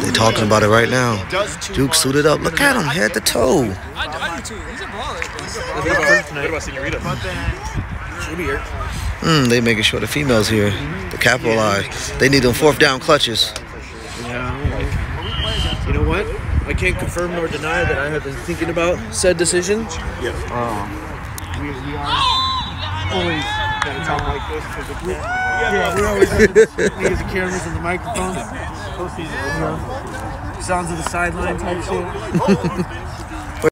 They're talking about it right now. Duke suited up. Look at him, head to toe. I, I do too. He's a baller. He's a. What about Senorita? But then, She'll be here. Mm, they making sure the females here to capitalize. They need them fourth down clutches. Yeah. You know what? I can't confirm nor deny that I have been thinking about said decision. Yeah. we, we are always gotta talk like this because the camera. Yeah, we always have the cameras, and the microphones. Sounds of the sideline type shit. Oh, oh, oh,